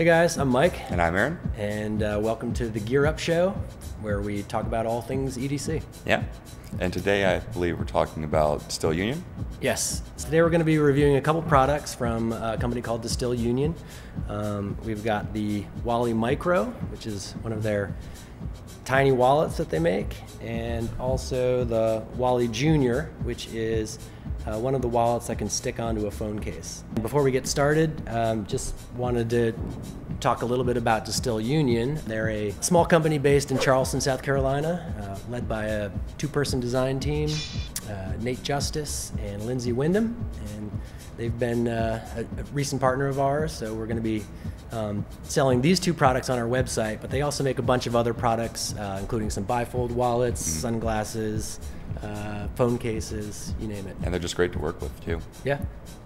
Hey guys, I'm Mike, And I'm Aaron. and uh, welcome to the Gear Up Show, where we talk about all things EDC. Yeah. And today I believe we're talking about Distil Union. Yes, today we're going to be reviewing a couple products from a company called Distil Union. Um, we've got the Wally Micro, which is one of their tiny wallets that they make, and also the Wally Junior, which is uh, one of the wallets that can stick onto a phone case. Before we get started, um, just wanted to talk a little bit about Distil Union. They're a small company based in Charleston, South Carolina, uh, led by a two-person design team, uh, Nate Justice and Lindsay Wyndham, and they've been uh, a, a recent partner of ours. So we're going to be um, selling these two products on our website, but they also make a bunch of other products, uh, including some bifold wallets, sunglasses, uh, phone cases, you name it. And they're just great to work with too. Yeah.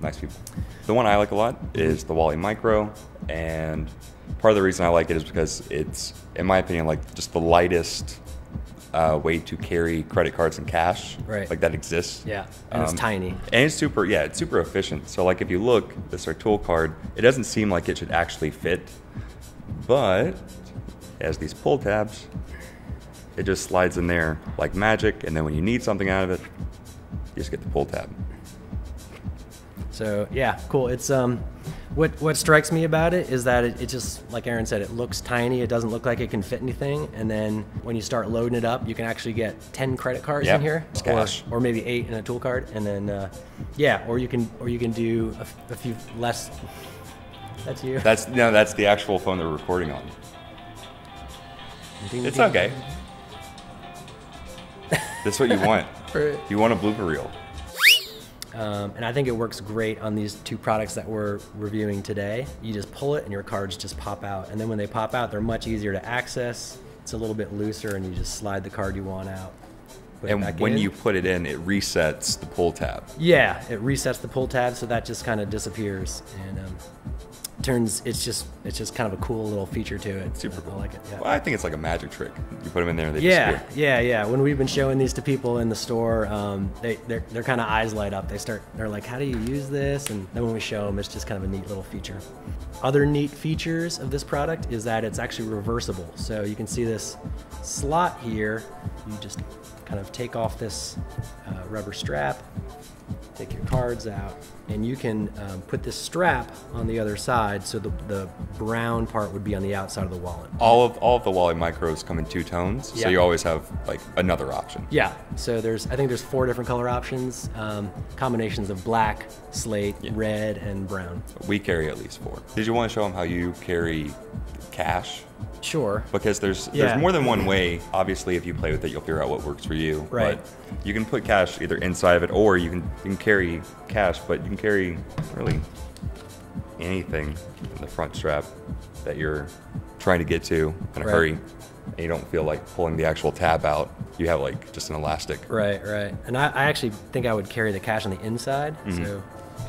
Nice people. The one I like a lot is the Wally Micro. And part of the reason I like it is because it's, in my opinion, like just the lightest uh, way to carry credit cards and cash. Right. Like that exists. Yeah, and it's Um, tiny. And it's super, yeah, it's super efficient. So like if you look, this is our tool card, it doesn't seem like it should actually fit, but it has these pull tabs. It just slides in there like magic, and then when you need something out of it, you just get the pull tab. So yeah, cool. It's um, what what strikes me about it is that it, it just like Aaron said, it looks tiny. It doesn't look like it can fit anything. And then when you start loading it up, you can actually get ten credit cards Yeah, in here, or, or maybe eight in a tool card. And then uh, yeah, or you can or you can do a few less. That's you. That's no, that's the actual phone they're recording on. Ding, It's ding. okay. That's what you want. You want a blooper reel. Um, and I think it works great on these two products that we're reviewing today. You just pull it and your cards just pop out. And then when they pop out, they're much easier to access. It's a little bit looser and you just slide the card you want out. And when in. you put it in, it resets the pull tab. Yeah, it resets the pull tab so that just kind of disappears and um, turns, it's just it's just kind of a cool little feature to it. Super cool. I like it, yeah. Well, I think it's like a magic trick. You put them in there and they Yeah, disappear. yeah, yeah. When we've been showing these to people in the store, um, they their their kind of eyes light up. They start they're like, "How do you use this?" And then when we show them, it's just kind of a neat little feature. Other neat features of this product is that it's actually reversible. So you can see this slot here. You just kind of take off this uh, rubber strap, take your cards out, and you can um, put this strap on the other side. So the the brown part would be on the outside of the wallet. All of all of the Wally micros come in two tones, Yeah. so you always have like another option. Yeah, so there's I think there's four different color options, um, combinations of black, slate, Yeah. red, and brown. We carry at least four. Did you want to show them how you carry cash? Sure. Because there's Yeah. there's more than one way. Obviously, if you play with it, you'll figure out what works for you. Right. But you can put cash either inside of it, or you can you can carry cash, but you can carry really anything in the front strap that you're trying to get to in a Right. hurry, and you don't feel like pulling the actual tab out. You have like just an elastic. Right, right. And I, I actually think I would carry the cash on the inside. Mm-hmm. So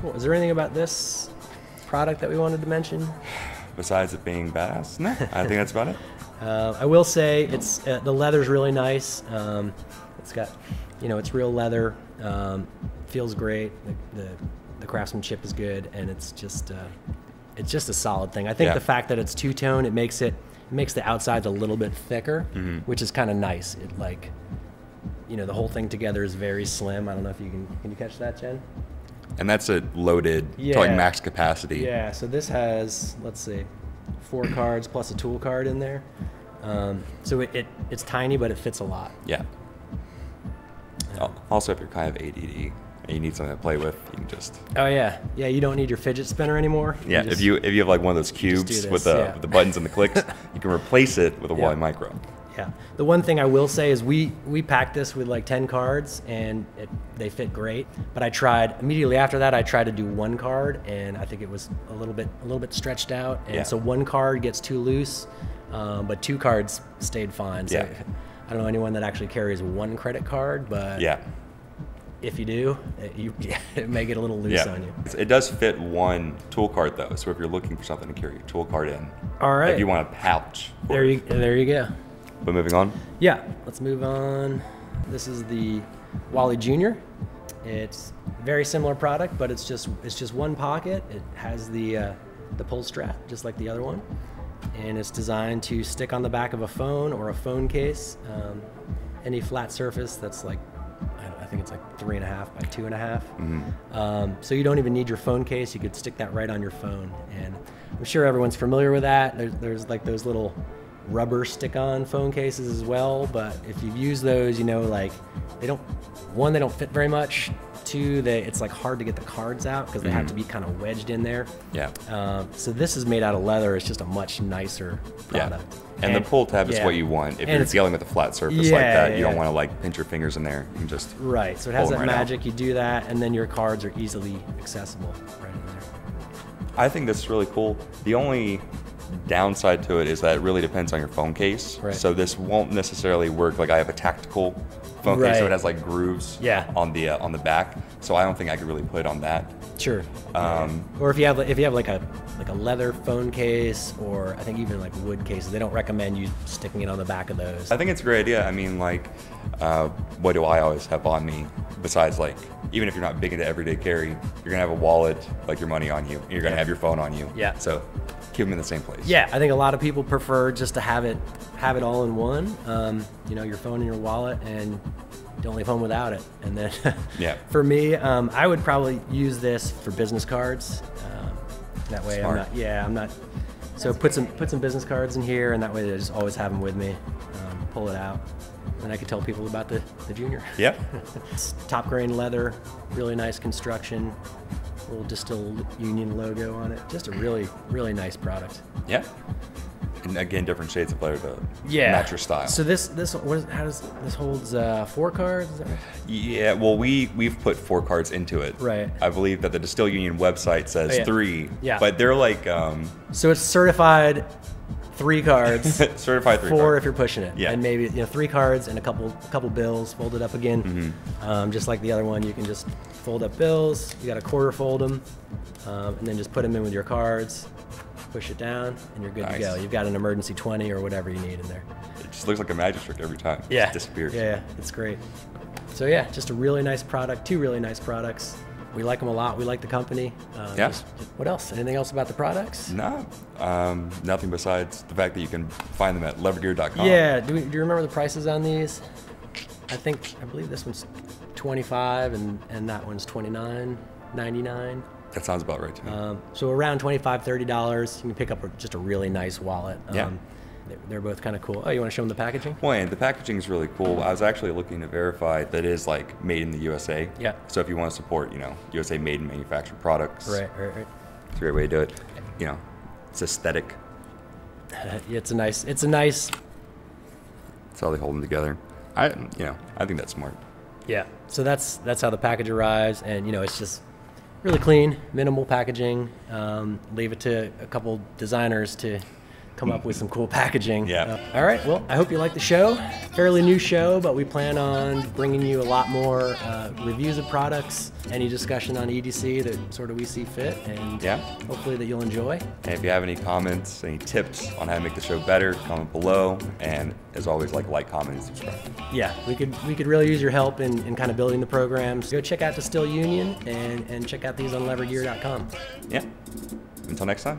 cool. Is there anything about this product that we wanted to mention? Besides it being badass, no, I think that's about it. Uh, I will say it's uh, the leather's really nice. Um, it's got, you know, it's real leather. Um, feels great. The, the the craftsmanship is good, and it's just uh, it's just a solid thing. I think Yeah. the fact that it's two tone, it makes it it makes the outsides a little bit thicker, which is kind of nice. It like, you know, the whole thing together is very slim. I don't know if you can can you catch that, Jen? And that's a loaded to like max capacity. Yeah, so this has, let's see, four cards plus a tool card in there. Um, so it, it it's tiny, but it fits a lot. Yeah. Al- Also, if you're kind of ADD and you need something to play with, you can just Oh yeah, yeah. You don't need your fidget spinner anymore. yeah. just- if you if you have like one of those cubes this, with the yeah. with the buttons and the clicks, you can replace it with a Yeah. Wally Micro. Yeah. The one thing I will say is we we packed this with like ten cards and it, they fit great. But I tried immediately after that. I tried to do one card and I think it was a little bit a little bit stretched out. And Yeah. so one card gets too loose, um, but two cards stayed fine. So Yeah. I don't know anyone that actually carries one credit card, but Yeah. if you do, it, you it may get a little loose Yeah. on you. It does fit one tool card though, so if you're looking for something to carry your tool card in, All right. if you want a pouch. There you there you go. But moving on. Yeah, let's move on. This is the Wally Junior. It's very similar product, but it's just it's just one pocket. It has the uh, the pull strap, just like the other one. And it's designed to stick on the back of a phone or a phone case. Um, any flat surface that's like, I, I think it's like three and a half by two and a half. Um, so you don't even need your phone case. You could stick that right on your phone. And I'm sure everyone's familiar with that. There's, there's like those little rubber stick-on phone cases as well. But if you've used those, you know, like they don't, one, they don't fit very much. Two, they, it's like hard to get the cards out because they have to be kind of wedged in there. Yeah. Um, so this is made out of leather. It's just a much nicer product. Yeah. product. And, the pull tab is yeah. what you want. If And you're it's- dealing with a flat surface like that, yeah, you don't yeah. want to like pinch your fingers in there. You can just Right. So it has that right out. magic. You do that, and then your cards are easily accessible right in there. I think this is really cool. The only downside to it is that it really depends on your phone case. Right. So this won't necessarily work. Like I have a tactical phone case, so it has like grooves Yeah. on the uh, on the back. So I don't think I could really put it on that. Sure. Um, Or if you have if you have like a like a leather phone case, or I think even like wood cases, they don't recommend you sticking it on the back of those. I think it's a great idea. I mean, like, uh, what do I always have on me besides like, even if you're not big into everyday carry, you're gonna have a wallet, like your money on you. You're gonna Yeah. have your phone on you. Yeah. So keep them in the same place. Yeah, I think a lot of people prefer just to have it have it all in one. Um, you know, your phone and your wallet, and don't leave home without it. And then, Yeah. for me, um, I would probably use this for business cards. Um, that way, Smart. I'm not. Yeah, I'm not. So put some put some business cards in here, and that way I just always have them with me. Um, pull it out, and I could tell people about the the junior. Yeah. It's top grain leather, really nice construction, little Distil Union logo on it. Just a really, really nice product. Yeah. And again, different shades of leather to match your style. So this, this, what is, how does this holds uh, four cards? Is that right? Yeah, well, we we've put four cards into it. Right. I believe that the Distil Union website says Oh, yeah. three. Yeah. But they're like um, So it's certified three cards. certified three. Four if you're pushing it, Yeah. and maybe you know three cards and a couple a couple bills folded up again, Mm-hmm. um, just like the other one. You can just fold up bills. You got a quarter fold them, um, and then just put them in with your cards. Push it down, and you're good to go. You've got an emergency twenty or whatever you need in there. It just looks like a magic trick every time. It Yeah, just disappears. Yeah, yeah, it's great. So yeah, just a really nice product. Two really nice products. We like them a lot. We like the company. Uh, Yeah. just- what else? Anything else about the products? No, um, nothing besides the fact that you can find them at levergear.com. Yeah. Do, we, do you remember the prices on these? I think I believe this one's 25 and and that one's 29.99. That sounds about right to me. Um, so around 25 30 dollars. You can pick up a, just a really nice wallet. Um, Yeah. They're, they're both kind of cool. Oh, you want to show them the packaging? Well, and the packaging is really cool. I was actually looking to verify that it is like made in the USA. Yeah. So if you want to support, you know, USA made and manufactured products, Right, right, right. it's a great way to do it. You know, it's aesthetic. Uh, it's a nice. It's a nice. That's how they hold them together. I, you know, I think that's smart. Yeah. So that's that's how the package arrives, and you know it's just really clean, minimal packaging. Um, leave it to a couple designers to come up with some cool packaging. Yeah. Uh, all right. Well, I hope you like the show. Fairly new show, but we plan on bringing you a lot more uh, reviews of products, any discussion on EDC that sort of we see fit, and Yeah. hopefully that you'll enjoy. And if you have any comments, any tips on how to make the show better, comment below. And as always, like, like, comment, and subscribe. Yeah, we could we could really use your help in, in kind of building the programs. Go check out Distil Union and, and check out these on levergear.com. Yeah. Until next time.